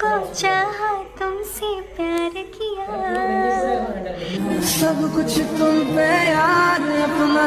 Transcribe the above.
को चाहा तुमसे प्यार किया। सब कुछ तुम पे यार अपना।